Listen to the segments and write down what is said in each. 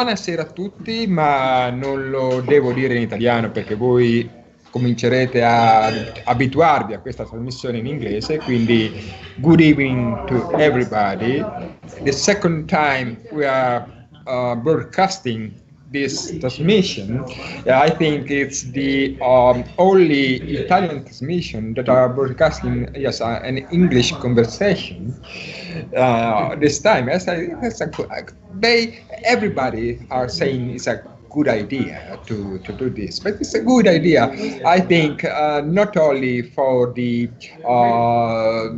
Buonasera a tutti, ma non lo devo dire in italiano perché voi comincerete a abituarvi a questa trasmissione in inglese, quindi good evening to everybody. The second time we are uh, broadcasting this transmission. I think it's the um, only Italian transmission that are broadcasting yes uh, an English conversation uh, this time. Yes, it's a, they everybody are saying it's a good idea to, to do this, but it's a good idea. I think uh, not only for the uh,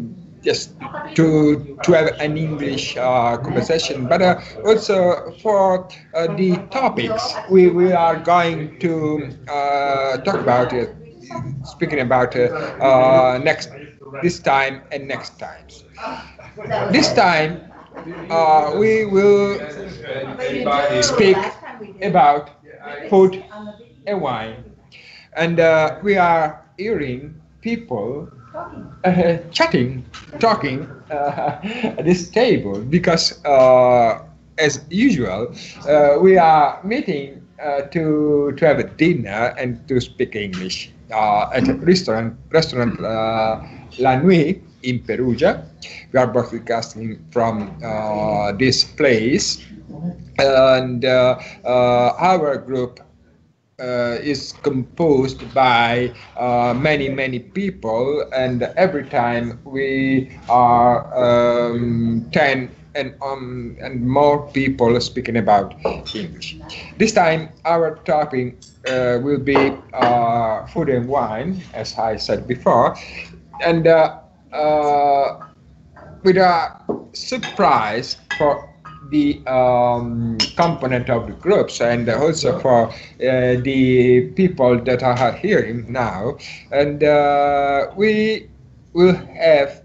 just to to have an English uh, conversation, but uh, also for uh, the topics we, we are going to uh, talk about it, speaking about uh, uh, next this time and next times. This time we will speak about food and wine, and we are hearing people uh, chatting, talking. Uh, at this table. Because, uh, as usual, uh, we are meeting uh, to to have a dinner and to speak English uh, at a restaurant restaurant La Nuit in Perugia. We are broadcasting from this place, and our group is composed by uh, many many people and every time we are um, 10 and um, and more people speaking about English. This time our topic uh, will be uh, food and wine, as I said before, and uh, uh, with a surprise for the um, component of the groups and also for uh, the people that are here now. And uh, we will have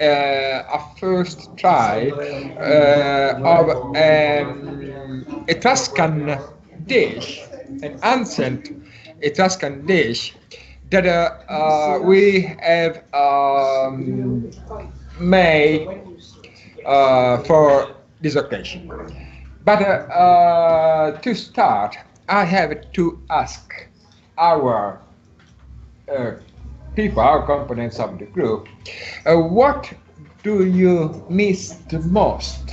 uh, a first try uh, of um, a Tuscan dish, an ancient Etruscan dish that uh, uh, we have um, made for this occasion. But uh, uh, to start, I have to ask our uh, people, our components of the group, uh, what do you miss the most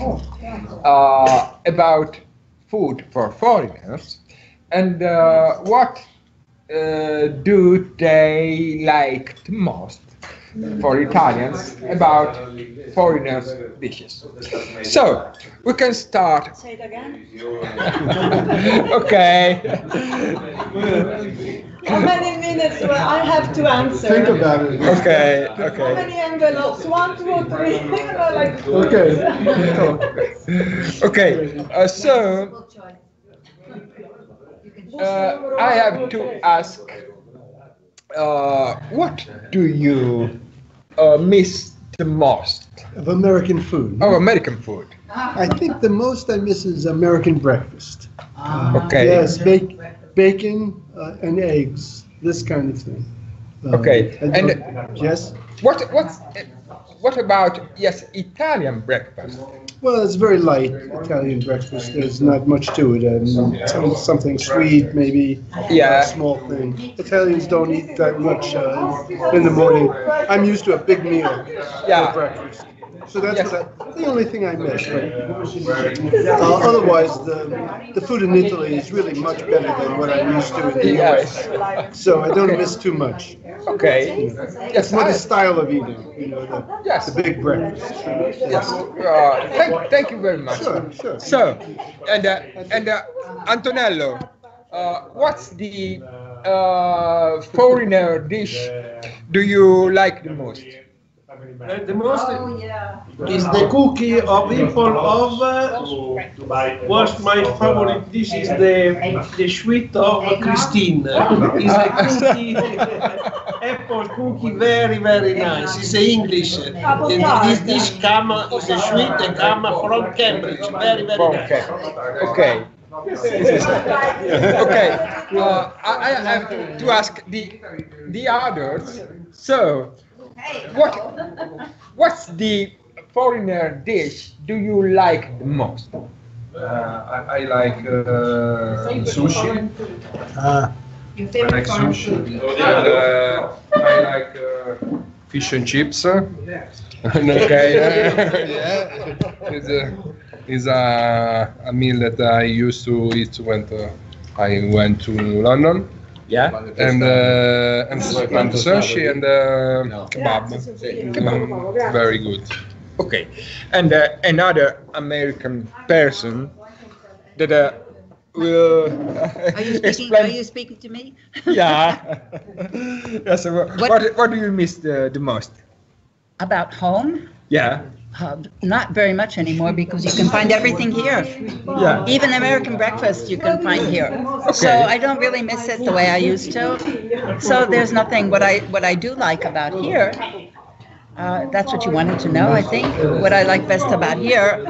uh, about food for foreigners, and uh, what do they like the most for Italians about foreigners' dishes. So we can start. Say it again. okay. How many minutes do I have to answer? Think about it. Okay. Okay. How many envelopes? One, two, three. like, Okay. Okay. Uh, so uh, I have to ask, uh, what do you uh, miss the most Of American food. of American food? I think the most I miss is American breakfast. Okay. Yes, bake, bacon uh, and eggs, this kind of thing. Uh, Okay, I and- don't- yes. What what what about yes Italian breakfast? Well, it's very light Italian breakfast. There's not much to it. And some- something sweet, maybe. Yeah. A small thing. Italians don't eat that much uh, in the morning. I'm used to a big meal Yeah. for breakfast. So that's Yes. what I, the only thing I miss. But, uh, otherwise, the the food in Italy is really much better than what I'm used to in the Yes. U.S. So I don't miss too much. Okay. Yes. It's more the style of eating, you know, the, Yes. the big breakfast. Yes. Uh, thank, thank you very much. Sure, sure. So, and uh, and uh, Antonello, uh, what's the uh, foreigner dish do you like the most? Uh, the most Oh, yeah. is the cookie of people of uh, was my favorite dish is the the sweet of Christine. Is a cookie apple cookie very very nice. It's a English. Apple And pie. this dish come is a sweet and come from Cambridge. Very very Okay. nice. Okay. okay. Uh, I, I have to ask the the others. So, what what's the foreigner dish do you like the most? Uh, I, I like uh, sushi. Ah, I like sushi. And, uh, I like uh, fish and chips. okay. yeah. It's a, it's a, a meal that I used to eat when uh, I went to London. Yeah. And uh, and, and sushi and uh, kebab. Very good. Okay. And uh, another American person that uh, will Are you speaking, are you speaking to me? yeah. yeah. So what, What- what what do you miss the, the most? About home? Yeah. Uh, Not very much anymore because you can find everything here. Yeah. Even American breakfast you can find here. Okay. So I don't really miss it the way I used to. So there's nothing, what I, what I do like about here, uh, that's what you wanted to know, I think. What I like best about here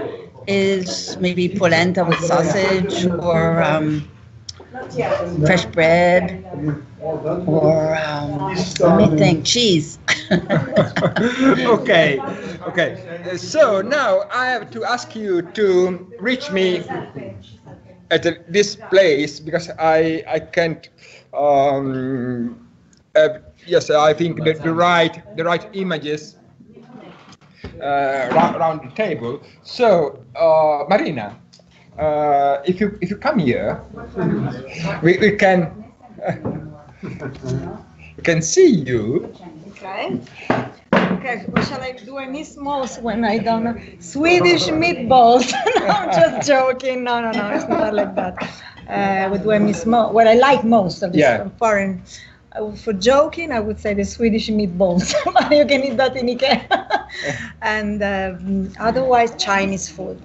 is maybe polenta with sausage or um, fresh bread or, um, let me think, cheese. okay, okay. So now I have to ask you to reach me at this place because I I can't. Um, uh, yes, I think the, the right the right images uh, around the table. So uh, Marina, uh, if you if you come here, we, we can we can see you. Okay. Okay, what shall I do? I miss most when I don't know. Swedish meatballs. no, I'm just joking. No, no, no, it's not like that. Uh, what do I miss most? What I like most of this Yeah. foreign. I for joking, I would say the Swedish meatballs. But you can eat that in Ikea. and um, otherwise, Chinese food.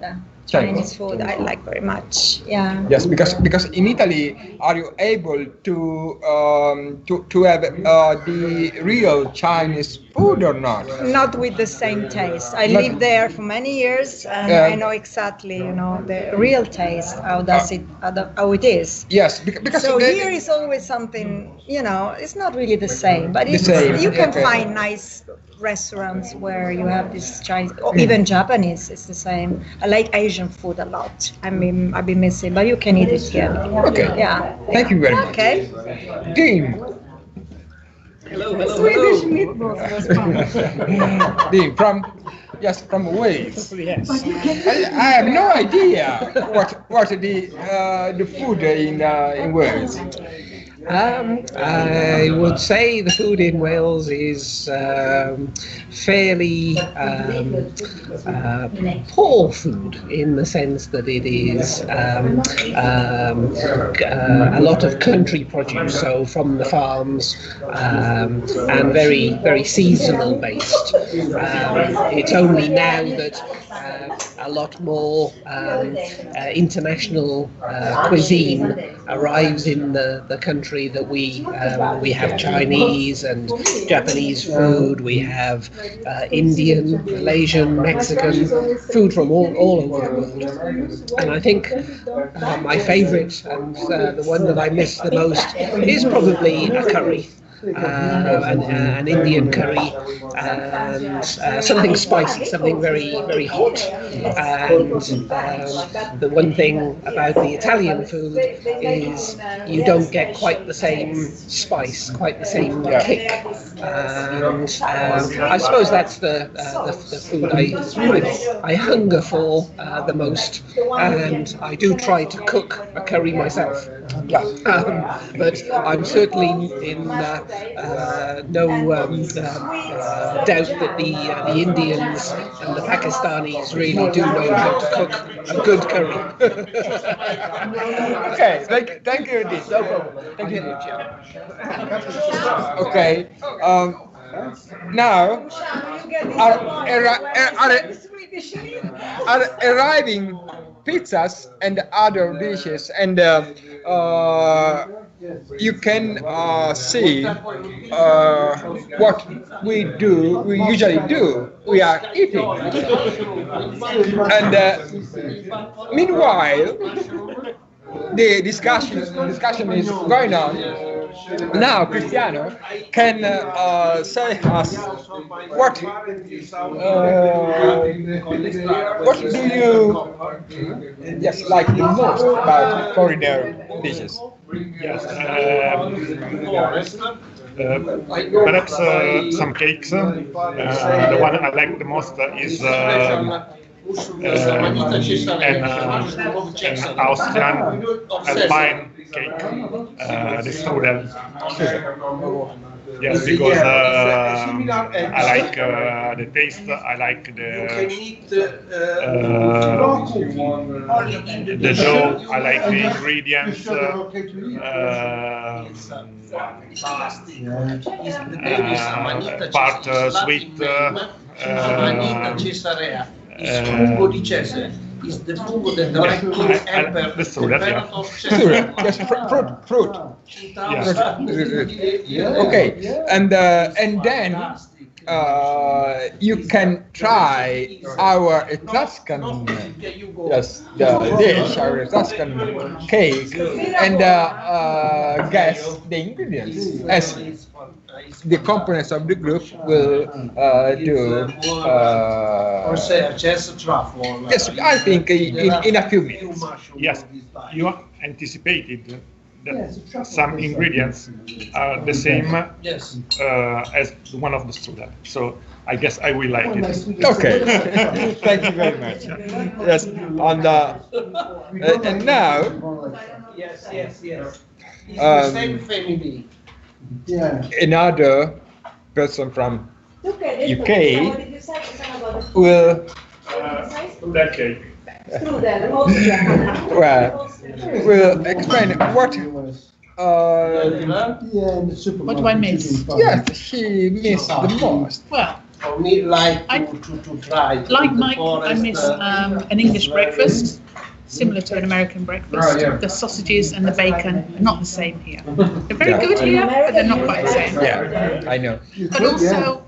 Chinese. Chinese food I like very much. Yeah. Yes, because because in Italy, are you able to um, to to have uh, the real Chinese food or not? not with the same taste. I Not- lived there for many years, and Yeah. I know exactly, you know, the real taste. How does ah. it? How, it is. Yes, because, So the- here is always something, you know, it's not really the same, but The it's, same, you can okay. find nice restaurants where you have this Chinese, or even Japanese. It's the same. I like Asian food a lot. I mean, I've been missing, but you can eat it here. Okay. Yeah. Thank you very much. Okay. Dean. Swedish meatballs was fun. From yes from Wales. Yes. I, I have no idea what what the uh, the food in uh, in Wales. Um, I would say the food in Wales is um, fairly um, uh, poor food in the sense that it is um, um, uh, a lot of country produce, so from the farms, um, and very very seasonal based. It's only now that a lot more um, uh, international uh, cuisine arrives in the, the country that we um, we have Chinese and Japanese food, we have uh, Indian, Malaysian, Mexican food from all, all over the world. And I think uh, my favourite and uh, the one that I miss the most is probably a curry. Uh, an, uh, an Indian curry and uh, something spicy, something very very hot. And um, the one thing about the Italian food is you don't get quite the same spice, quite the same kick. And um, I suppose that's the, uh, the, the food I I hunger for uh, the most, and I do try to cook a curry myself. Yeah. Um, but I'm certainly in uh, uh, no um, uh, doubt that the uh, the Indians and the Pakistanis really do know how to cook a good curry. Okay, thank, thank you, Dean. No problem. Thank you, Okay. Um, now, are, are, are, arriving pizzas and other dishes, and uh, uh, you can uh, see uh, what we do. We usually do. We are eating, and uh, meanwhile, the discussion discussion is going on now Cristiano can uh, say us what uh, what do you yes like the most about foreigner dishes? Yes. um, uh, perhaps uh, some cakes. Uh, the one I like the most is um, um, an, uh, an Austrian alpine cake, uh, the strudel. Yes, because uh, I like uh, the taste. I like You can the eat uh, uh, the dough. I like the ingredients. Uh, uh, part uh, sweet. Uh, Amanita uh, cesarea. Is fungo di the fungo that directly I- I- hamper the strudel, the yeah. birth of Sure, Cesare. yes, fr- fruit, fruit. Yes. Okay, and uh, and then uh, you can try our Tuscan yes the dish, our Tuscan cake, and uh, uh, guess the ingredients as the components of the group will uh, do. Uh, Or say a Cesare yes, I think in, in a few minutes. Yes, you anticipated that some ingredients are the same Yes. uh, as one of the students. So I guess I will like it. Okay, thank you very much. Yes, and uh, uh, and now Yes, yes, yes. It's Um, the same family. Another person from UK UK will That cake. well will explain what uh, What do I miss? yes she missed the most. Well, For me, like I- to, to, to try. like the Mike, I miss uh, um, an English breakfast, similar to an American breakfast. Right, yeah. The sausages and the bacon are not the same here. They're very Yeah. good here, but they're not quite the same. Yeah, I know. But also,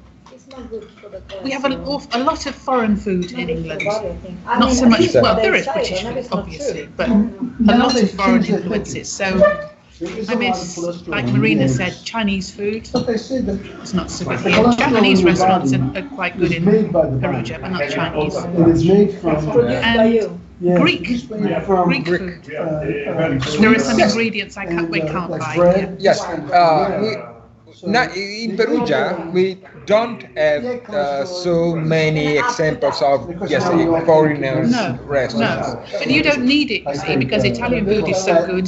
we have an awf- a lot of foreign food in England. Not so much, well, there is British food, obviously, but a lot of foreign influences. So I miss, like Marina said, Chinese food. It's not so good here. Japanese restaurants are, are quite good in Perugia, but not Chinese. It is made from. And Greek, From Greek food. Uh, uh, there are some ingredients I can't, we uh, can't buy here. Yes, uh, we, now in Perugia we don't have uh, so many examples of yes foreigners No, restaurants. no. But you don't need it, you see, because Italian food is so good.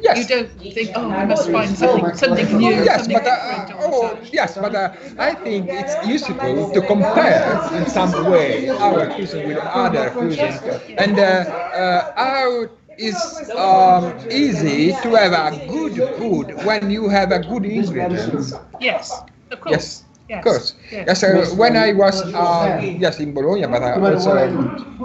Yes. You don't think, oh, I must find something, something new, Yes, something but uh, different. oh, yes, but uh, I think it's useful to compare in some way our cuisine with other cuisines, and uh, uh, how is um, easy to have a good food when you have a good ingredients. Yes, of course. Yes. Yes. Of course. yes. Yes, uh, when I was um, yes in Bologna, but uh, also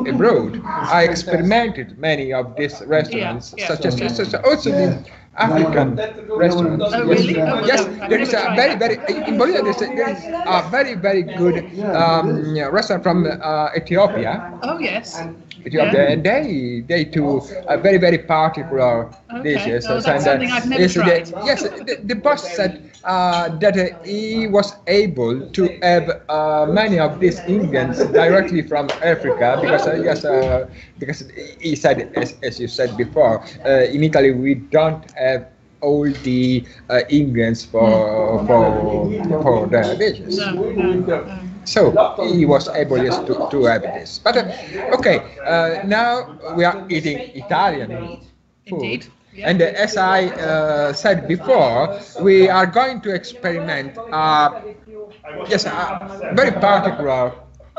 abroad, I experimented many of these restaurants, yeah, such as such as also the African restaurants. Oh, Yes. really? Oh, Yes, there is a very, very in Bologna. There's a, there is a very, very good um, restaurant from uh, Ethiopia. Oh, yes. Ethiopia, and they they do a very, very particular Okay. dishes. Oh, that's and, something I've never yes, the- yes, the, the boss said uh, that uh, he was able to have uh, many of these Indians directly from Africa because uh, yes, uh, because he said as, as you said before, uh, in Italy we don't have all the uh, ingredients for for for the dishes. No, no, no. So he was able to, to have this. But uh, okay, uh, now we are eating Italian food. Indeed. And uh, as I uh, said before, we are going to experiment yes, a very particular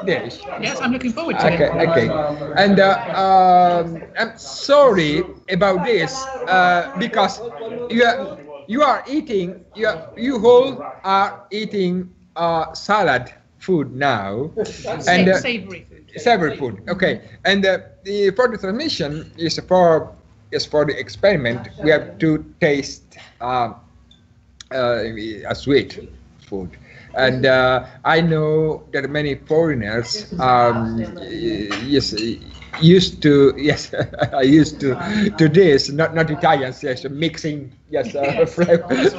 dish. Yes, I'm looking forward to Okay, it. okay. And uh, um, I'm sorry about this uh, because you are, you are eating, you, are, you all are eating uh, salad food now. And uh, Savory food. savory food. Okay. And uh, the, for the transmission is for is for the experiment. We have to taste uh, uh, a sweet food. And uh, I know that many foreigners, um, yes, used to yes I used to to this not not Italians yes mixing yes, uh, flavors.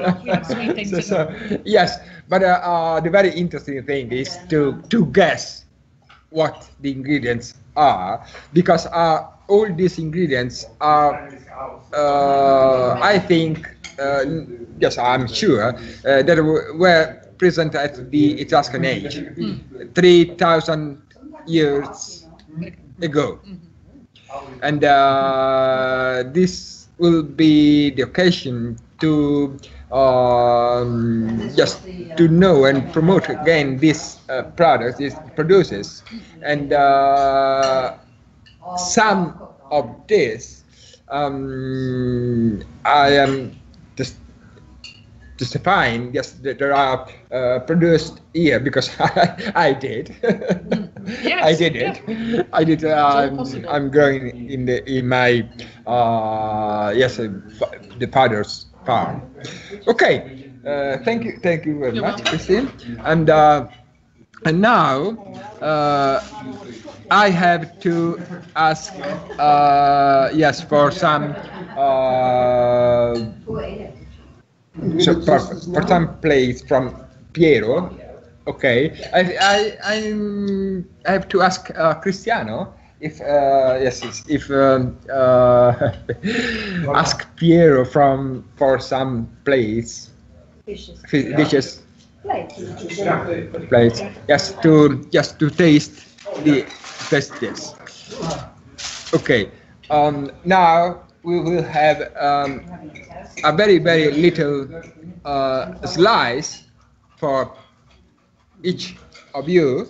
so, so, yes but uh, uh, the very interesting thing is to to guess what the ingredients are because uh, all these ingredients are uh, I think uh, yes I'm sure uh, that were present at the Etruscan age, 3,000 years ago. And uh, this will be the occasion to um, just to know and promote again this uh, product, these produces, and uh, some of this um, I am just justifying yes that there are uh, produced here because I, I did. I did it. I did uh, I'm, I'm growing in the in my uh, yes uh, the father's farm okay uh, thank you thank you very much Christine. And uh, and now uh, I have to ask uh, yes for some uh, so for, for some place from Piero. Okay, I I I'm, I have to ask uh, Cristiano if uh, yes yes, if um, uh, ask Piero from for some place Fishes. fi- dishes Plates. plates just to just to taste the taste this. Okay, um, now we will have um, a very very little uh, slice for each of you,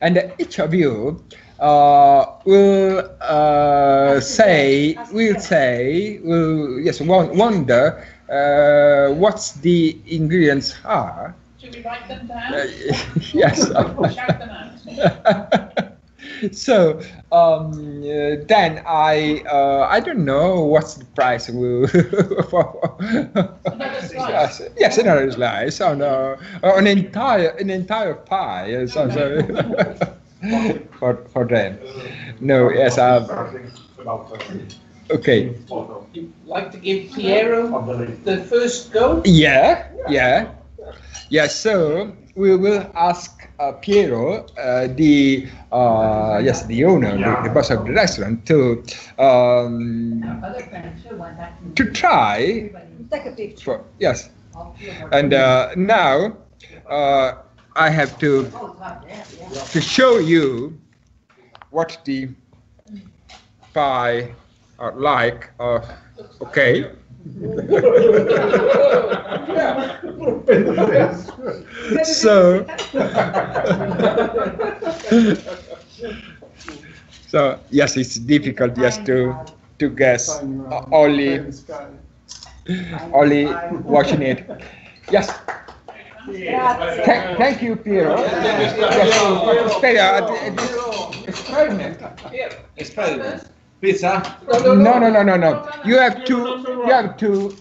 and each of you uh, will uh, say will say will yes wonder uh, what's the ingredients are. Should we write them down? Uh, yes. Shout them out? so um, uh, then I uh, I don't know what's the price will for Another slice. yes, yes another slice on uh, an entire an entire pie so, so for for them no yes um, okay You'd like to give Piero the first go? Yeah, yeah, yeah. So we will ask uh, Piero, uh, the uh, yes, the owner, the, the boss of the restaurant, to um, to try Take a picture. for yes. And uh, now uh, I have to to show you what the pie are like. Uh, okay. so so yes it's difficult just to to guess uh, only only watching it yes Thank, thank you, Piero. Yes, for participating at this experiment. Experiment. Pizza? No, no, no, no, no. You have to, you have to,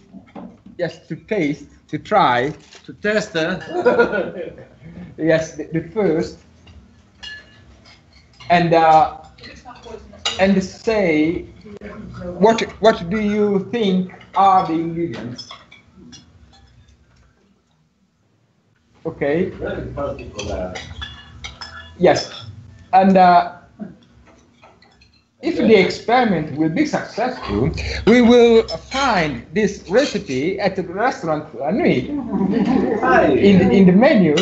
yes, to taste, to try. To test? eh? Yes, the, the first, and uh, and say what what do you think are the ingredients? Okay. Yes, and uh, if the experiment will be successful, we will find this recipe at the restaurant La Nuit in the, in the menu.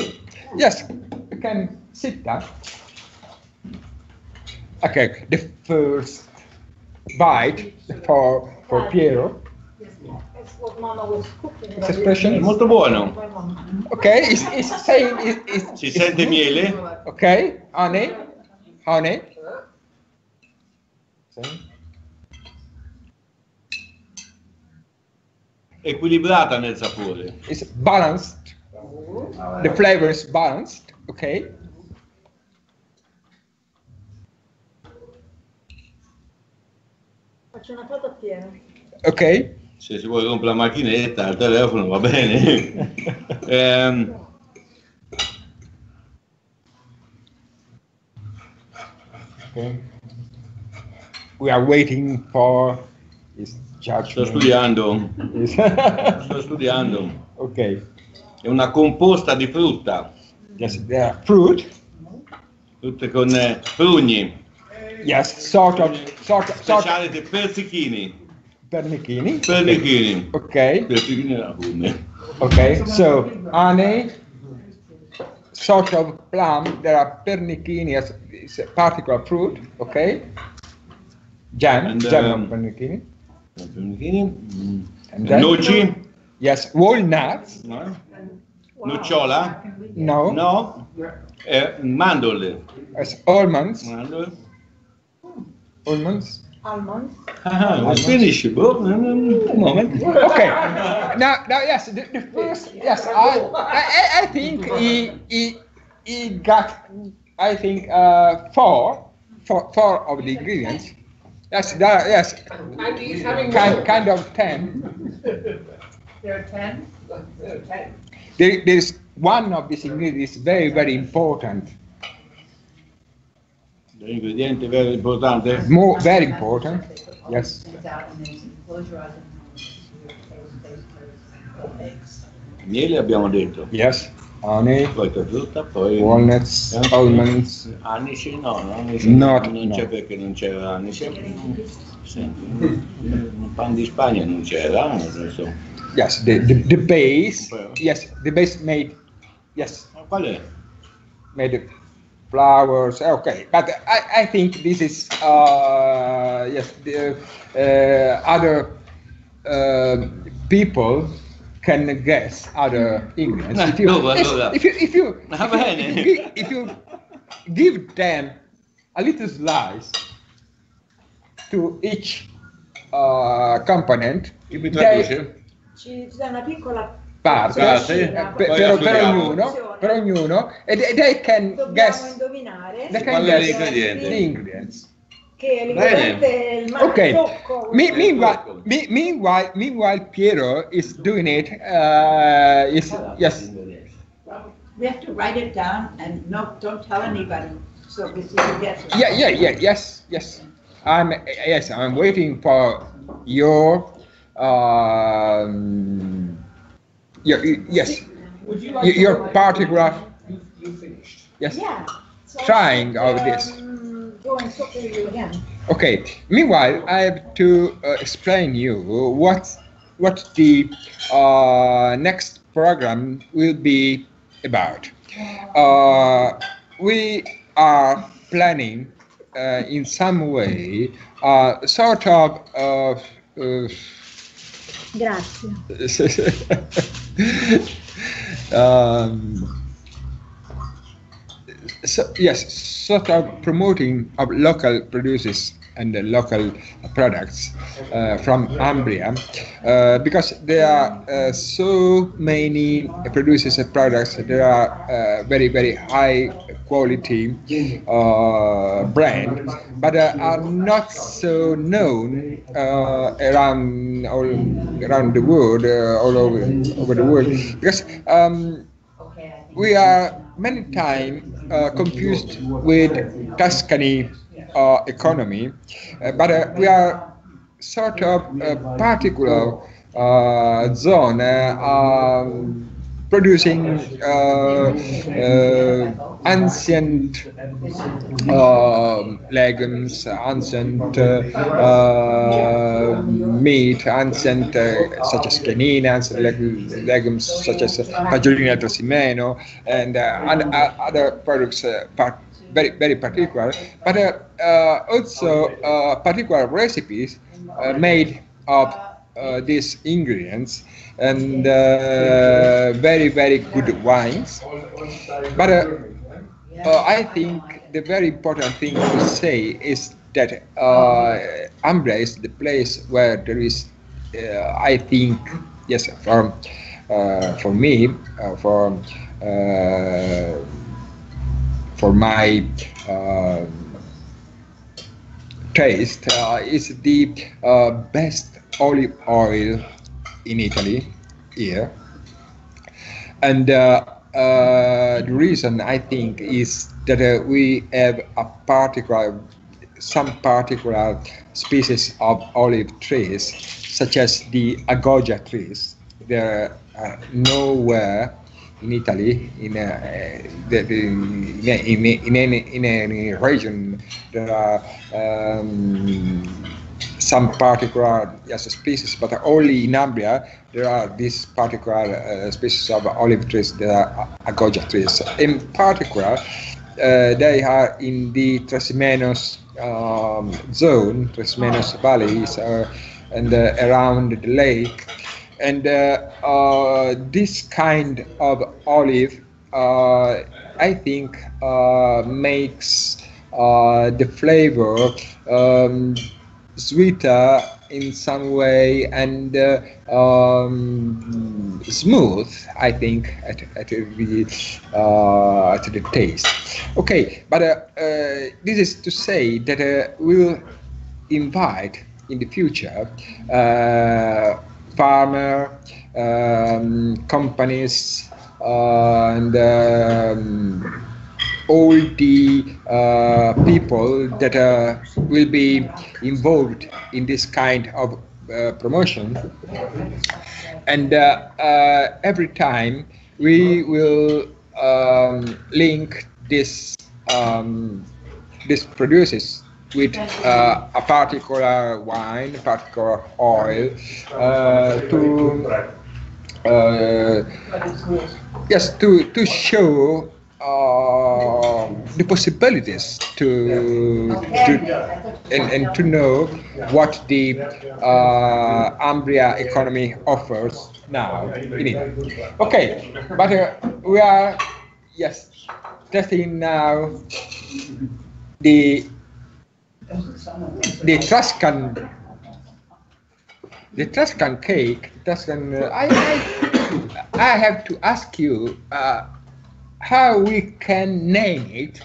Yes, you can sit down. Okay, the first bite for for Piero. That's what Mama was cooking. This expression. Molto buono. My mama. Okay, it's, it's saying it, it's, Si sente miele? Okay, honey, honey. Equilibrata nel sapore. It's balanced. The flavor is balanced. Okay. Faccio una foto a Piero. Se si vuole rompere la macchinetta, al telefono va bene. Okay. We are waiting for his judgment. Sto studiando, sto studiando. okay. È una composta di frutta, Yes, fruit. tutte con eh, prugni, Yes, sort of, sort of, sort of speciale di pezzichini. Pernichini. Pernichini. Okay, Pezzichini okay. So, ane, sort of plum. There are pernichini as it's a particular fruit. Okay. Jam, And, jam um, of pernichini. Pernichini. mm. And then, Noci? yes, walnuts. No? Nocciola? No. No? Eh, mandorle. As almonds. Mandorle. Almonds. Almond. Ah, finish, bro. Un moment. Okay. Now, now, yes, the, the first, yes, I, I, I think he, he, he got, I think, uh, four, four, four of the ingredients. Yes, there are, yes, And he's having kind, kind of ten. There are ten? There, there's one of these ingredients is very, very important, L'ingrediente vero importante? more, very important. Yes. Miele abbiamo detto. Yes. Honey, Poi frutta, poi... walnuts, Eh? almonds. Anice? No, no, anice. No, non no. c'è perché non c'era anice. Senti, un pan di Spagna non c'era. Yes, the, the, the base. Yes, the base made. Yes, Ma qual è? made flowers. Okay, but I, I think this is uh, yes the uh, other uh, people can guess other ingredients. If you, No, if, allora. if you if you if you, bene. gi- if you give them a little slice to each uh, component, Chi mi they- traduce? Ci dà una piccola parte Parte. eh, per, Poi per- per ascoltiamo. ognuno, per ognuno e they, they can dobbiamo guess indovinare they can Qual è guess l'ingrediente? the ingredients. che l'ingrediente è il Okay. martocco. Me, meanwhile, me, meanwhile, meanwhile, Piero is doing it. Uh, is yes, We have to write it down and no, don't tell anybody, so we see who gets it. yeah, yeah, yeah, yes, yes. I'm yes, I'm waiting for your um, your yes, Would you y- your particular You, you finished. yes. Yeah. So Trying of this. um, Go and talk to you again. Okay. Meanwhile, I have to uh, explain you what what the uh, next program will be about. Uh, we are planning uh, in some way uh, sort of uh, Grazie. um, so, yes, sort of promoting local producers and the local products uh, from Umbria, uh, because there are uh, so many producers of products. There are uh, very very high quality uh, brand, but uh, are not so known around all around the world, all over over the world, because. Um, we are many times confused with Tuscany uh, economy, uh, but uh, we are sort of a particular uh, zone um, producing uh, uh, ancient um legumes, ancient uh, meat, ancient uh, such as Chianina, ancient leg- legumes such as Fagiolina Trasimeno, and, uh, and uh, other products part, very very particular, but also particular recipes made of uh, these ingredients and uh, very very good wines. But uh, uh, I think the very important thing to say is that uh, Umbria is the place where there is, uh, I think, yes, for uh, for me, uh, for uh, for my uh, taste, uh, is the uh, best olive oil in Italy here. And uh, uh, the reason I think is that uh, we have a particular some particular species of olive trees, such as the agogia trees. There are nowhere in Italy, in, a, the, in, in, in, any, in any region, there are um, some particular yes, species, but only in Umbria there are these particular uh, species of olive trees that are agogia trees. In particular, uh, they are in the Trasimenos um, zone, Trasimenos valleys, uh, and uh, around the lake. And uh, uh, this kind of olive, I think, makes the flavor um, sweeter in some way and uh, um, smooth, I think, at, at, the, uh, the taste. Okay, but uh, uh this is to say that uh, we'll invite in the future uh, farmer um, companies and um, all the uh, people that uh, will be involved in this kind of uh, promotion. And uh, uh, every time we will um, link this um, this produces with uh, a particular wine, a particular oil to yes to to show uh, the possibilities to, to and, and to know what the uh, Umbria economy offers now in. Okay, but uh, we are yes testing now the the Tuscan the Tuscan cake. Tuscan. Uh, I, I I have to ask you. Uh, how we can name it.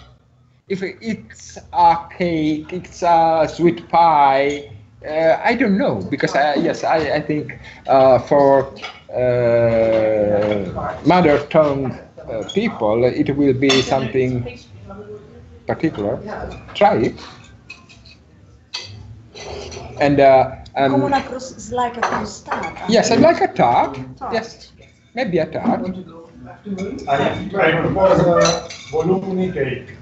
If it's a cake, it's a sweet pie, uh, I don't know because I, yes, I, I think uh, for uh, mother tongue uh, people it will be something particular. Try it. And uh, um, it's like a crostata. Yes, like a tart. Yes, maybe a tart. I, I propose volumni cake.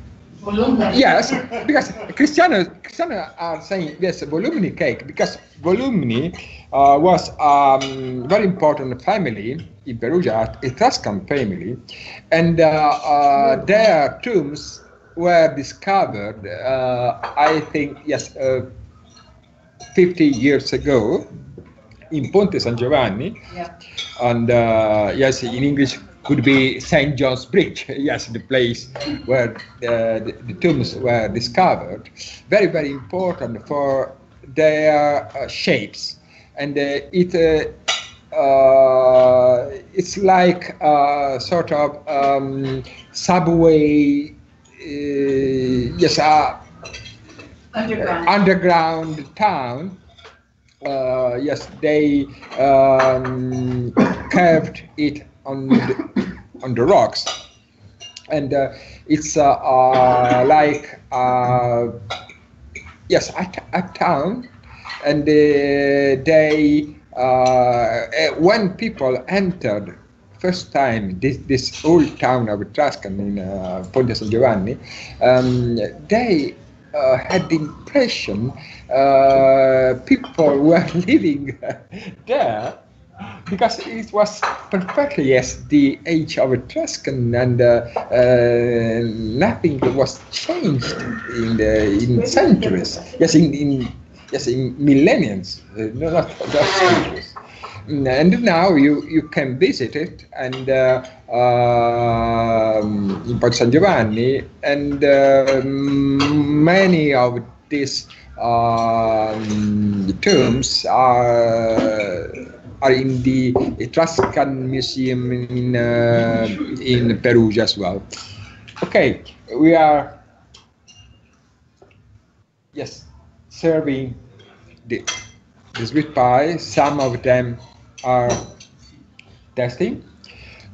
Yes, because Cristiano, Cristiano are saying yes, volumni cake because volumni uh, was a um, very important family in Perugia, a Tuscan family, and uh, uh, their tombs were discovered, uh, I think, yes, uh, 50 years ago in Ponte San Giovanni, yeah. and uh, yes, in English could be St. John's Bridge, yes, the place where the, the, tombs were discovered. Very, very important for their uh, shapes. And uh, it uh, uh it's like a sort of um, subway, uh, yes, underground. underground town uh, yes, they um, carved it on the, on the rocks, and uh, it's uh, uh like uh, yes, a, town, and uh, they when people entered first time this this old town of Tuscan in Ponte San Giovanni, um, they uh, had the impression uh, people were living there because it was perfectly yes the age of Etruscan and uh, uh, nothing was changed in the in centuries. Yes in, in yes in millenniums uh, no, not, not centuries. And now you you can visit it and uh, um, in Ponte San Giovanni and uh, many of these um, tombs are are in the Etruscan Museum in uh, in Perugia as well. Okay, we are yes serving the, the sweet pie. Some of them are testing.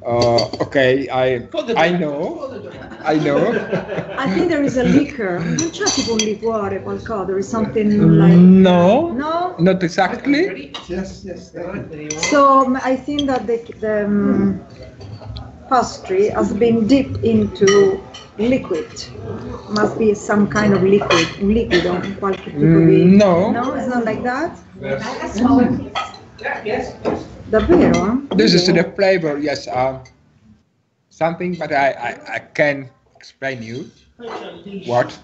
Uh, okay, I I know, I know. I think there is a liquor. Non c'è tipo un liquore, qualcosa. There is something like. No, No? not exactly. Yes, yes. So um, I think that the, the um, pastry has been dipped into liquid. Must be some kind of liquid, un liquido, qualche tipo di... Mm, no. No, it's not like that? Davvero? eh? This is the flavor. Yes, um, something, but I I, I can explain you what.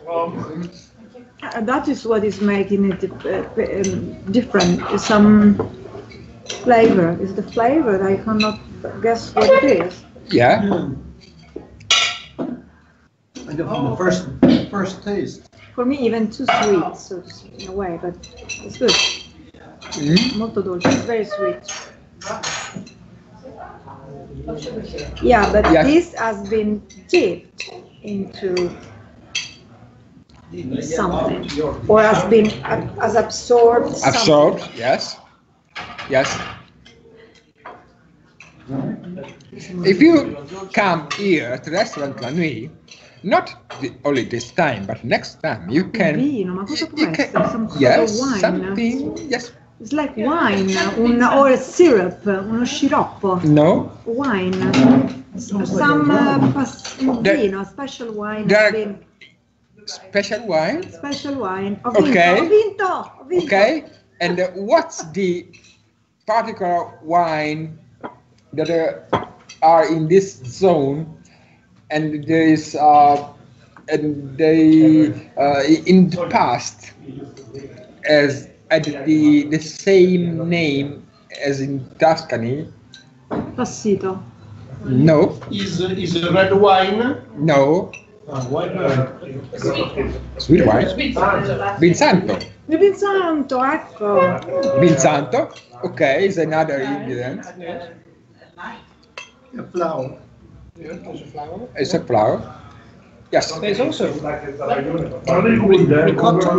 Uh, that is what is making it uh, um, different. Some flavor. Is the flavor? I cannot guess what it is. Yeah. I know from the first, first taste. For me, even too sweet, so in a way, but it's good. Mm. Molto dolce, very sweet. Yeah, but Yes. this has been dipped into something, or has been has absorbed. something. Absorbed. Yes. Yes. If you come here to restaurant La Nuit, not the, only this time, but next time, you can. Vino, ma cosa può you can Some yes, of wine. something. Yes. It's like wine, un, or a syrup, uno sciroppo. No. Wine. Some uh, pas- There- vino, special wine. there- Special wine. Special wine. Ho vinto, Okay. ho vinto, ho vinto. Okay. And uh, what's the particular wine that uh, are in this zone? And there is, uh, and they uh, in the past, as had the the same name as in Tuscany. Passito. No, Is is a red wine? no, ah, uh, sweet wine. Vinsanto. Di Vinsanto, ecco. Vinsanto. Okay, is another ingredient. A flower. It's a flour. Yes. There's also ricotta,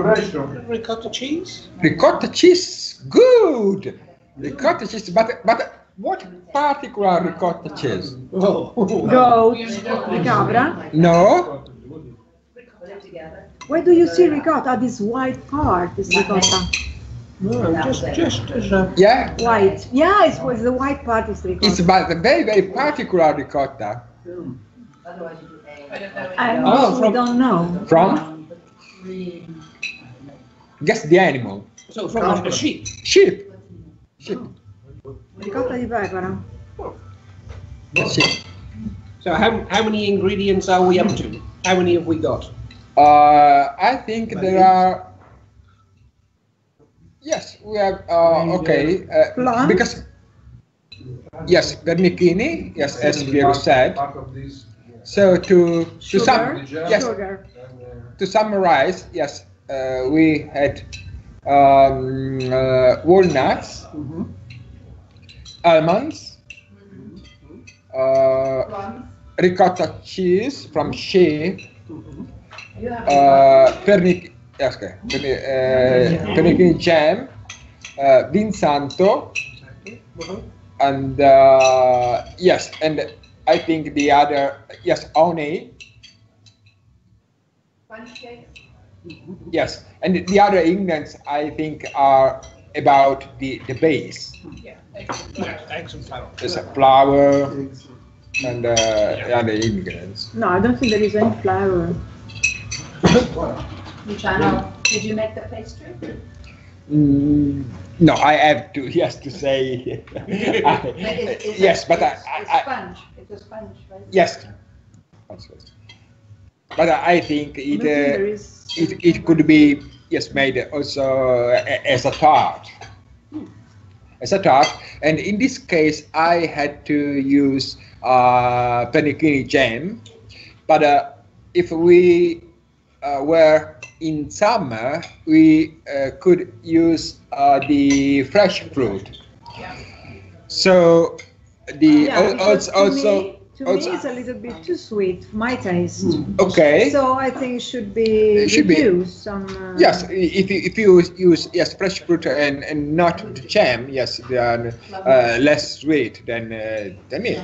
ricotta cheese. Ricotta cheese, good. Ricotta cheese, but but what particular ricotta cheese? Oh. Goat, di capra. No, Where do you see ricotta? This white part is ricotta. No, just just as a yeah, White. Yeah, it's, it's the white part is ricotta. it's but a very very particular ricotta hmm. I Oh, also from- don't know. from guess the animal so from a sheep. sheep. Sheep. Ricotta di pecora. sheep. So how how many ingredients are we up to? How many have we got? Uh, I think there are. Yes, we have. Uh, okay, uh, Plum? because yes, vermicelli. Yes, as Piero said. So to to sum, yes, Sugar. to summarize, yes, uh, we had um, uh, walnuts, almonds, uh, ricotta cheese from sheep, uh, pernic, yes, okay, perni, uh, pernichini jam, uh, vinsanto, and uh, yes, and I think the other, yes, honey, Yes, and the other ingredients I think are about the, the base. Yeah, Eggs and flour. There's a flour and uh, the other ingredients. No, I don't think there is any flour. Luciano, did you make the pastry? Mm, no, I have to yes to say But it's- it's a- yes, but I, it's I, a I sponge, it's a sponge, right? yes, but I think it don't think there uh, it, it could be yes made also a- as a tart. As a tart, and in this case, I had to use uh, panicini jam. But uh, if we uh, were in summer, we uh, could use uh, the fresh fruit. So the Yeah, al- because also also To Also- me, it's a little bit too sweet for my taste. Okay. So I think it should be It should be- reduced some. Uh, Yes, if you, if you use yes fresh fruit and, and not the jam, yes, they are uh, less sweet than uh, than it.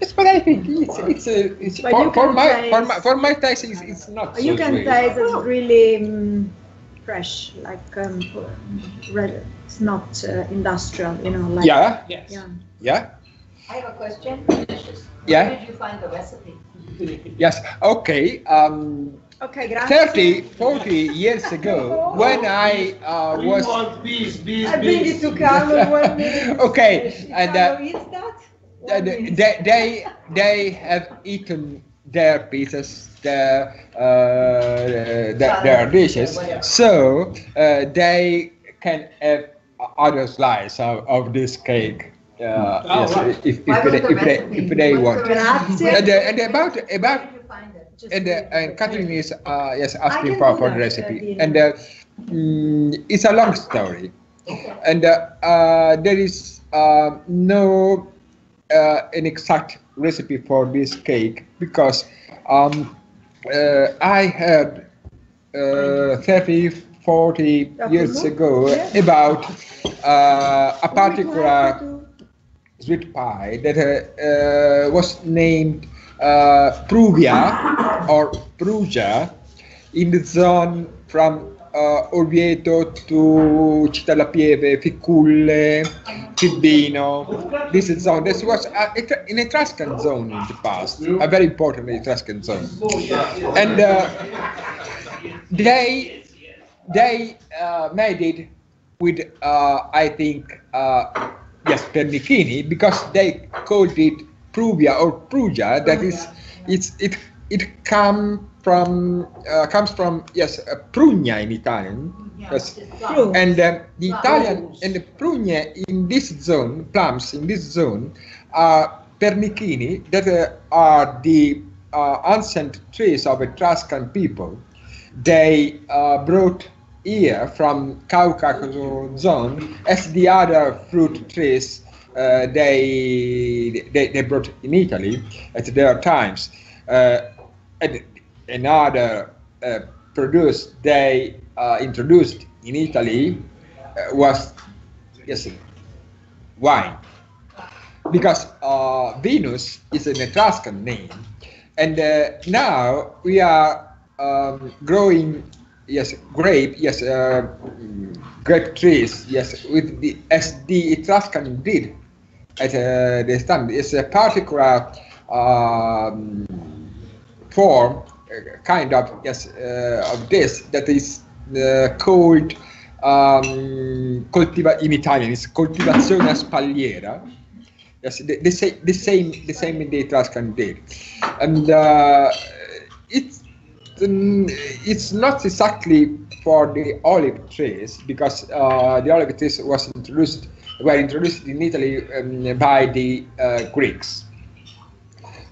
Yes, but I think it's it's a it's for, for can my for taste- my for my taste it's, it's not so You can sweet. taste it's really um, fresh, like um, red, it's not uh, industrial, you know, like. Yeah. Yeah. Yeah. I have a question. Yeah. Where did you find the recipe? Yes. Okay. Um, Okay, grazie. 30, 40 years ago, when I uh, We was want bees, bees, I bring bees. it to Carlo one minute. okay, and uh, Carlo that? Uh, they, they they they have eaten their pieces, their uh, their, their dishes, so uh, they can have other slice of, of this cake. Uh, Oh, yes, right. if, if, Why they, if, they, if they want. the And, uh, and about about Where did you find it? Just and, uh, and Catherine is uh, yes asking for, do for the recipe, and uh, mm, it's a long story, and uh, uh, there is uh, no uh, an exact recipe for this cake because um, uh, I heard uh, 30, 40 years ago about uh, a particular sweet pie that uh, uh, was named uh, Pruvia or Prugia in the zone from uh, Orvieto to Città La Pieve, Ficulle, Pibino. This is zone. This was a, a, an Etruscan zone in the past, a very important Etruscan zone. And uh, they they uh, made it with uh, I think yes Pernicini because they called it Pruvia or Prugia. That is, it's it it come from uh, comes from yes uh, Prugna in Italian. Yes. And uh, the Italian and the Prugne in this zone, plums in this zone, are Pernichini that uh, are the uh, ancient trees of Etruscan people. They uh, brought here from Caucasus zone as the other fruit trees uh, they, they they brought in Italy at their times. Uh, and another uh, produce they uh, introduced in Italy uh, was yes wine because uh, Venus is an Etruscan name and now we are um, growing yes grape yes uh, grape trees yes with the SD Etruscan did at uh, the time it's a particular um, form uh, kind of yes uh, of this that is uh, called um, coltiva in Italian it's coltivazione a spalliera. Yes the, the, the same the same the Etruscan did and uh, it's it's not exactly for the olive trees because uh, the olive trees was introduced were introduced in Italy um, by the uh, Greeks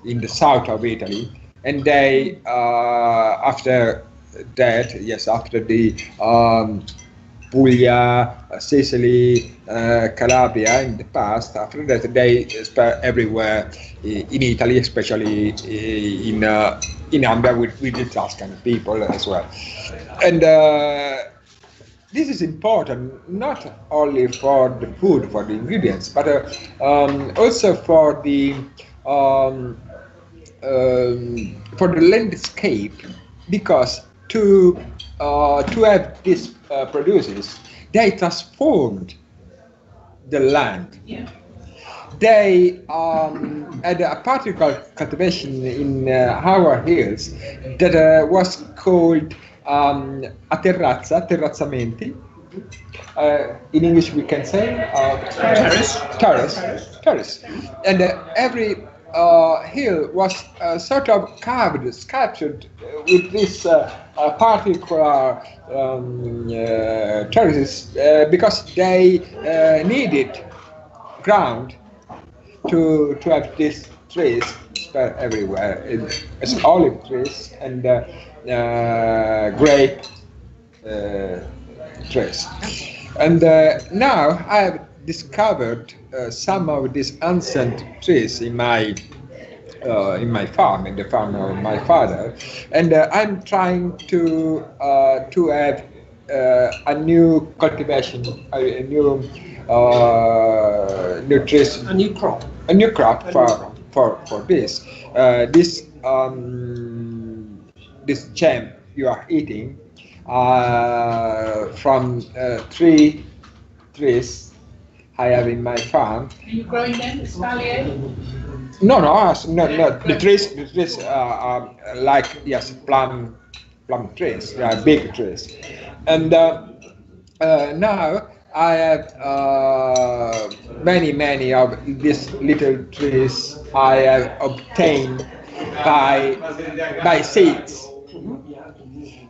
in the south of Italy, and they uh, after that, yes, after the um, Puglia, uh, Sicily, uh, Calabria in the past, after that they spread everywhere in Italy, especially in uh, in Umbria with, with the Tuscan people as well, and. Uh, this is important not only for the food, for the ingredients, but uh, um, also for the um, um, for the landscape, because to uh, to have these uh, produces, they transformed the land. They um, had a particular cultivation in uh, our hills that uh, was called um, a terrazza, terrazzamenti. Uh, in English, we can say uh, terrace. Terrace. Terrace. And uh, every uh, hill was sort of carved, sculptured with this particular um, terraces because they uh, needed ground to to have these trees spread everywhere. It- It's olive trees and uh, uh, grape uh, trees. And uh, now I have discovered uh, some of these ancient trees in my uh, in my farm, in the farm of my father, and uh, I'm trying to uh, to have uh, a new cultivation, a, a new uh, nutrition, A new crop. a new crop for for for this. Uh, this um, this jam you are eating uh, from uh, three trees I have in my farm. Are you growing them, espalier? No, no, us- no, no. The trees, the trees uh, are like yes, plum, plum trees. They are big trees, and uh, uh, now I have uh, many, many of these little trees I have obtained by by seeds.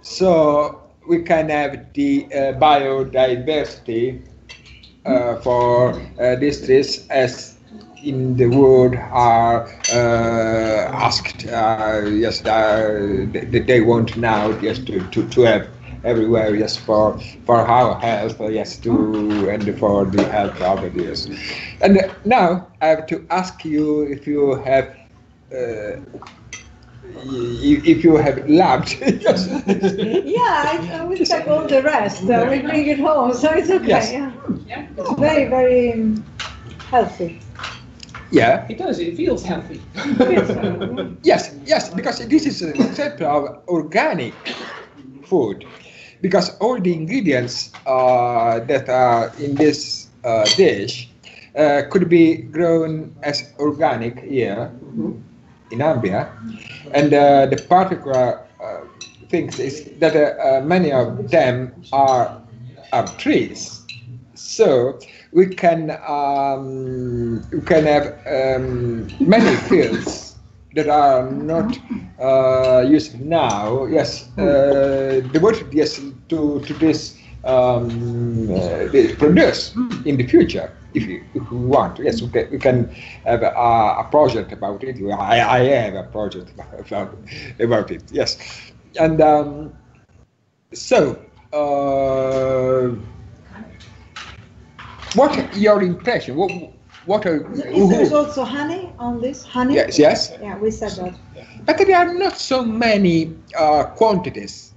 So we can have the uh, biodiversity uh, for uh, these trees as in the world are uh, asked, uh, yes, they, they want now, just to, to, to have everywhere, yes, for for our health, yes, to and for the health of others. And uh, now I have to ask you if you have. Uh, if you have loved, yes. Yeah, I, I will take all the rest. Uh, we bring it home, so it's okay. Yes. Yeah. It's very, very um, healthy. yeah, It does, it feels healthy. Yes, yes, because this is a concept of organic food. Because all the ingredients uh, that are in this uh, dish uh, could be grown as organic here in Umbria. And uh, the particular uh, things is that uh, many of them are, are trees. So we can um, we can have um, many fields that are not uh, used now. Yes, uh, devoted yes to to this um, uh, produce in the future. If you, if we want, yes, we can, we can have a, a project about it. I, I have a project about, about it. Yes, and um, so. Uh, what your impression? What what are Is there also honey on this? Honey? Yes, yes. Yeah, we said that. But there are not so many uh, quantities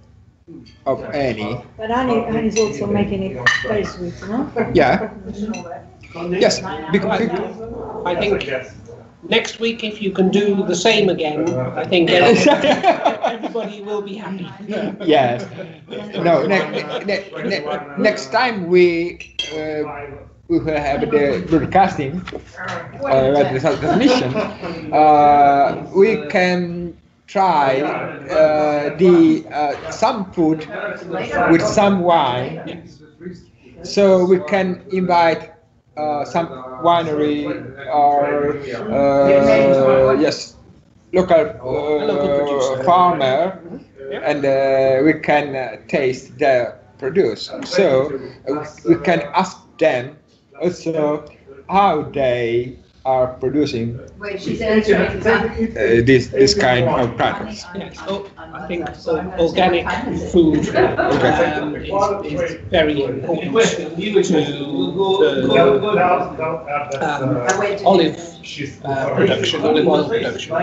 of any. But Annie, honey is also making it very sweet, no? Yeah. Yes. Because, I think next week, if you can do the same again, I think everybody will be happy. yes. No. Ne- ne- ne- next time we uh, we will have the broadcasting uh, the transmission. Uh, we can try uh, the uh, some food with some wine, so we can invite uh, some winery or uh, yes local uh, farmer and uh, we can taste their produce. So we can ask them also how they are producing Wait, she's answering. uh, this this kind of products Yes, oh, I think o- organic food um, is, is very important to the um, olive uh, production, olive oil production.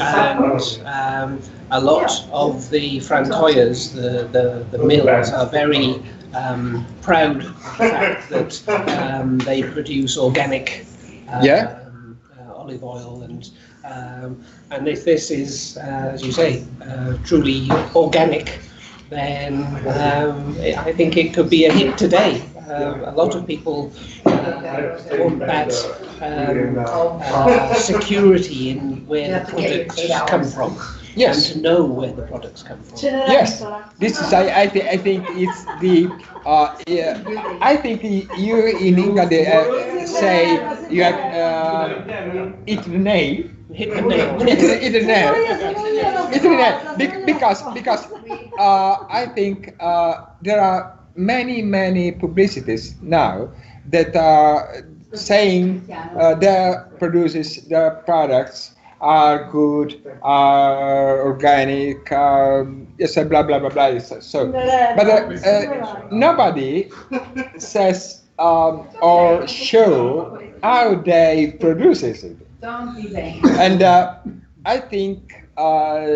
And um, a lot of the francoyers, the, the, the mills, are very um, proud of the fact that um, they produce organic um, Yeah. Olive oil and um, and if this is, uh, as you say, uh, truly organic, then um, I think it could be a hit today. Um, a lot of people uh, want that um, uh, security in where the products come from. Yes. And to know where the products come from. Yes, this is I I, th- I think it's the uh, yeah, I think you in England uh, say you have uh, it the nail. Hit the nail. It is it is nail. It is nail. Bec- because because uh, I think uh, there are many many publicities now that are saying uh, their produces their products are good, are organic, um, yes, blah blah blah blah. So, so- but uh, uh, nobody says um, or show how they produces it. Don't be vain. And uh, I think uh,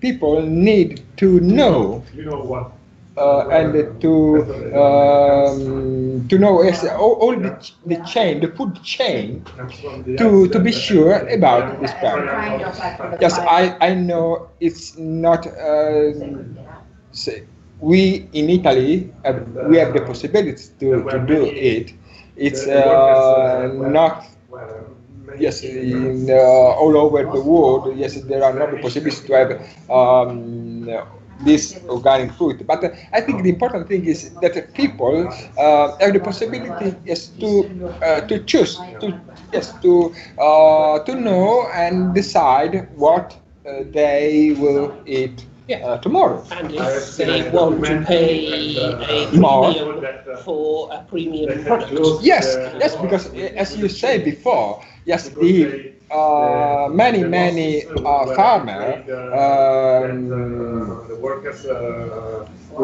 people need to know You know what? Uh, and to um, to know all, all the, the chain, the food chain, to to be sure about this product. Yes, I, I know it's not. Uh, we in Italy have, we have the possibility to, to do it. It's uh, not yes in, uh, all over the world. Yes, there are not the possibilities to have um, this organic food. But uh, I think the important thing is that people uh, have the possibility yes to uh, to choose to yes to uh, to know and decide what uh, they will eat uh, tomorrow. And if they want to pay a More. premium for a premium product. Yes, yes, because uh, as you said before, yes, the uh, many many uh, farmer um,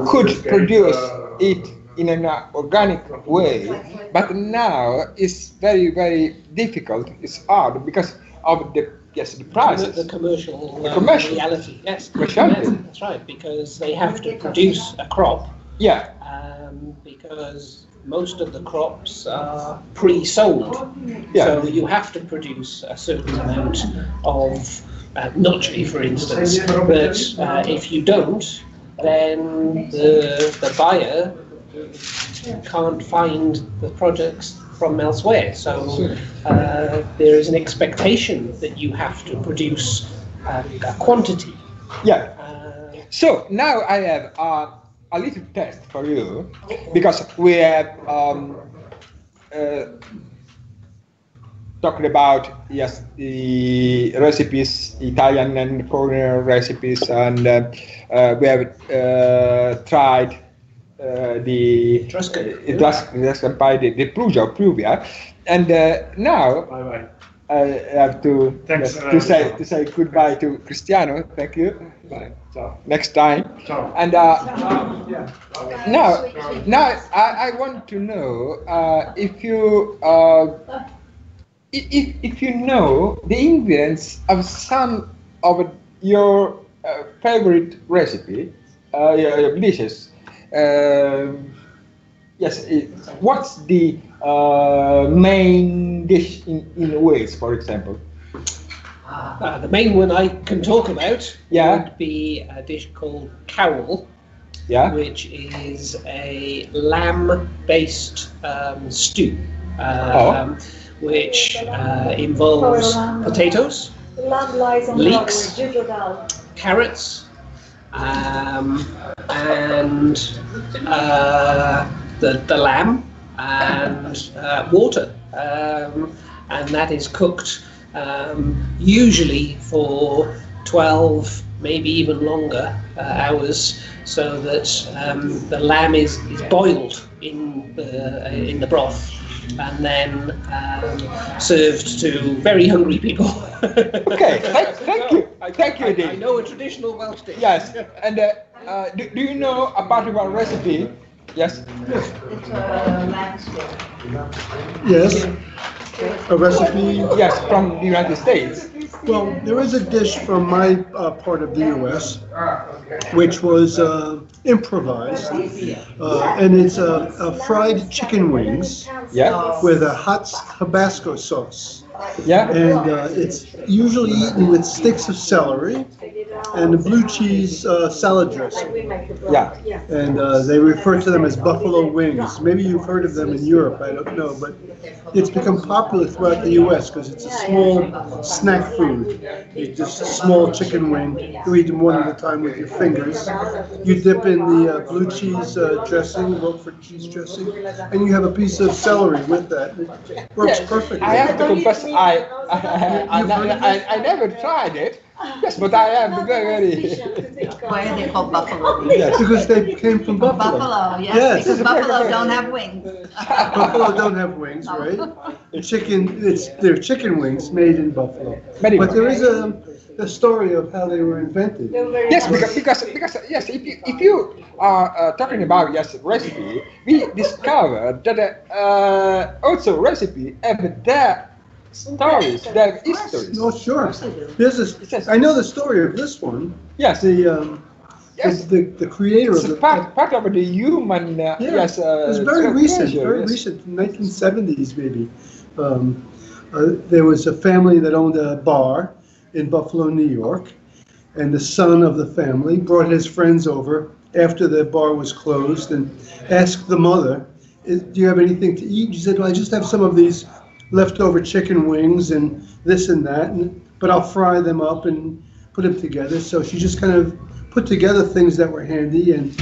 could produce it in an uh, organic way, but now it's very very difficult. It's hard because of the yes the prices. The commercial, The uh, commercial. reality, yes. Commerciality. Yes, That's right, because they have to produce a crop Yeah, um, because most of the crops are pre-sold. Yeah. So you have to produce a certain amount of uh, for instance. But uh, if you don't, then the, the buyer can't find the products from elsewhere. So uh, there is an expectation that you have to produce uh, a quantity. yeah. Uh, So now I have uh, a little test for you because we have um, uh, talked about yes the recipes, Italian and foreign recipes, and uh, uh, we have uh, tried uh, the Etruscan. Etruscan Etruscan pie, the, the Prugia, and uh, now Bye bye. I have to Thanks, yes, uh, to say to say goodbye to Cristiano. Thank you. Bye. Ciao. Next time. Ciao. And uh, now, now I, I want to know uh, if you uh, if, if you know the ingredients of some of your uh, favorite recipe, uh, your, your dishes. Um yes, it, what's the uh, main dish in, in Wales, for example? Uh, the main one I can talk about Yeah. would be a dish called cawl, Yeah. which is a lamb-based um, stew, Oh. um, which uh, involves potatoes, Lamb lies on Leeks. carrots, um, and uh, the, the lamb, and uh, water. Um, and that is cooked um, usually for 12, maybe even longer uh, hours, so that um, the lamb is, is boiled in the, in the broth and then um, served to very hungry people. Okay, thank, thank you. Thank you, I, I know a traditional Welsh dish. Yes, and uh, uh, do, do you know a particular recipe? Yes. It's a landscape. Yes. A recipe. Yes, from the United States. Well, there is a dish from my uh, part of the U.S. which was uh, improvised, uh, and it's a, uh, fried chicken wings Yeah. with a hot Tabasco sauce. Yeah. And uh, it's usually eaten with sticks of celery and a blue cheese uh, salad dressing. Yeah. And uh, they refer to them as buffalo wings. Maybe you've heard of them in Europe, I don't know, but it's become popular throughout the U.S. because it's a small snack food. It's just a small chicken wing. You eat them one at a time with your fingers. You dip in the uh, blue cheese uh, dressing, Roquefort cheese dressing, and you have a piece of celery with that. It works perfectly. I have to confess, I I, I, I, I never tried it. Yes, but I am very, very. Why are they called buffalo? Yes. Because they came from Buffalo. Buffalo, yes, Yes. because buffalo don't have wings. Buffalo don't have wings, right? The chicken, it's, they're chicken wings made in Buffalo. Very But there is a, a story of how they were invented. Yes, because, because, because yes, if you, if you are uh, talking about yes recipe, we discovered that uh, also recipe have their stories, they have histories. Oh, sure. There's this, I know the story of this one. Yes. The, um, Yes. the, the creator It's of a the. part, part of the human, uh, Yeah, yes, uh, It's very recent, treasure, very yes. recent, 1970s maybe. Um, uh, there was a family that owned a bar in Buffalo, New York, and the son of the family brought his friends over after the bar was closed and asked the mother, "Do you have anything to eat?" She said, "Well, I just have some of these leftover chicken wings and this and that, and, but I'll fry them up and put them together." So she just kind of put together things that were handy and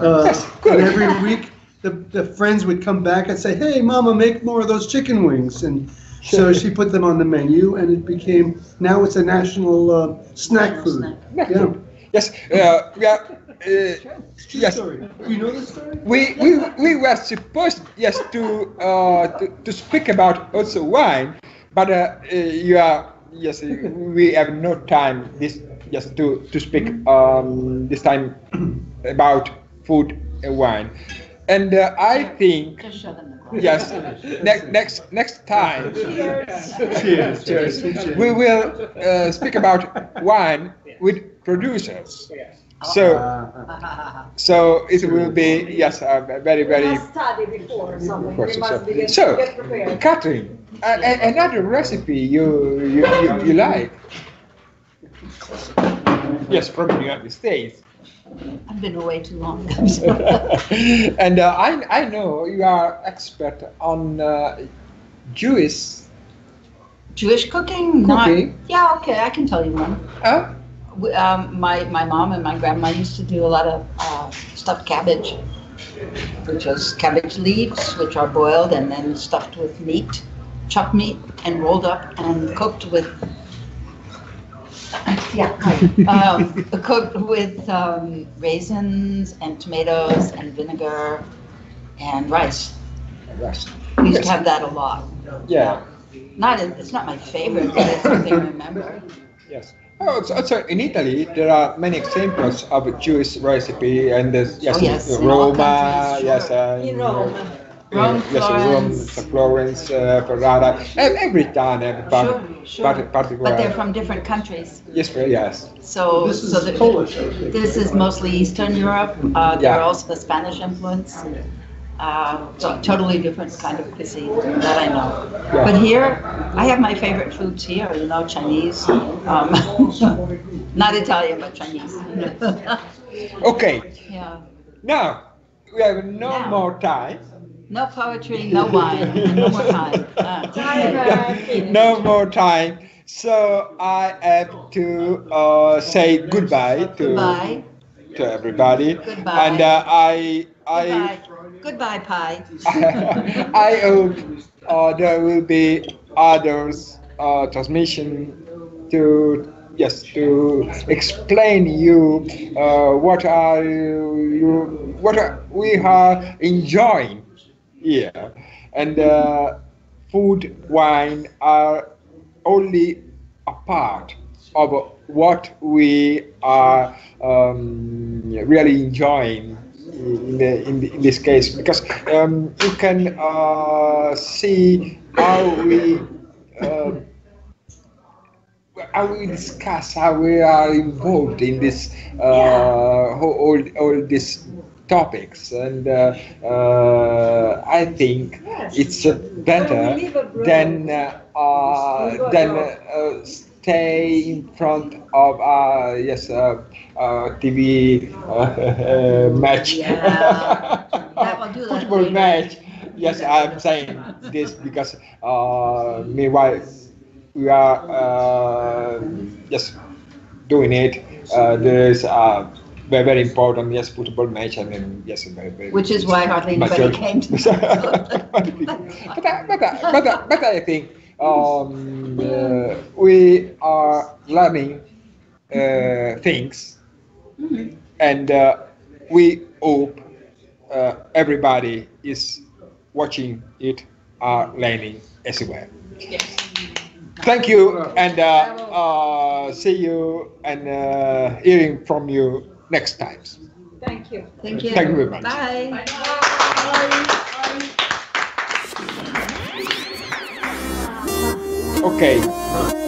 uh, and every week, the, the friends would come back and say, "Hey, Mama, make more of those chicken wings." And so she put them on the menu, and it became now it's a national uh, snack food. Yeah. Yes, uh, True yes, story. You know the story? we, we, we were supposed, yes, to, uh, to, to speak about also wine, but uh, uh, you are, yes, we have no time this, yes, to, to speak um, this time about food and wine. And uh, I think, Just show them the. yes, next, next, next time, Cheers. Cheers. cheers We will uh, speak about wine with producers. So, Uh, so it will be yes, a very, very study before something. Course, so- begin so, get prepared. Catherine. Uh, another recipe you you, you, you like? Yes, from the United States. I've been away too long. and uh, I I know you are expert on uh, Jewish. Jewish cooking? Not- Cooking? yeah, okay, I can tell you one. Huh? We- Um, my, my mom and my grandma used to do a lot of uh, stuffed cabbage, which was cabbage leaves, which are boiled and then stuffed with meat, chopped meat, and rolled up and cooked with. Yeah, um, cooked with um, raisins and tomatoes and vinegar and rice. Yes. We used Yes. to have that a lot. Yeah. Not, in- it's not my favorite, but it's something I remember. Yes. Oh, it's also in Italy, there are many examples of Jewish recipe, and there's, yes, Oh, yes, Roma, countries, yes, and, In Rome. uh, Rome, yes, Rome, Florence. Florence, uh, Ferrara, every town have part, Sure, sure. part, particular. But they're from different countries. Yes, yes. So, This is so the, Polish, this is mostly Eastern Europe. Uh, there are also the Spanish influence. Uh, so totally different kind of cuisine that I know. Yeah. But here, I have my favorite foods here. You know, Chinese, um, not Italian, but Chinese. Okay, yeah. now we have no Now. more time. No poetry, no wine, no more time. Uh, Time, uh, no more time. So I have to uh, say goodbye to Goodbye. to everybody, Goodbye. and uh, I I. Goodbye. Goodbye, pie. I hope uh, there will be others uh, transmission to yes to explain you uh, what are you what are, we are enjoying here and uh, food wine are only a part of what we are um, really enjoying in, the, in, the, in this case. Because um, you can uh, see how we uh, how we discuss how we are involved in this uh, all, all, all these topics. And uh, uh, I think it's uh, better than uh, uh, than uh, stay in front of uh, yes uh, uh, TV uh, match. Yeah, that will do that football match. Yes I'm saying this because uh, meanwhile we are uh, just doing it. Uh, there's uh, very, very important yes football match. And then yes very, very Which is why hardly anybody came to but, I, but, I, but, but I think um, uh, we are learning uh, things and uh, we hope uh, everybody is watching it are learning as well. Thank you and uh, uh, see you and uh, hearing from you next time. Thank you. Thank you. Thank you very much. Bye. Ok.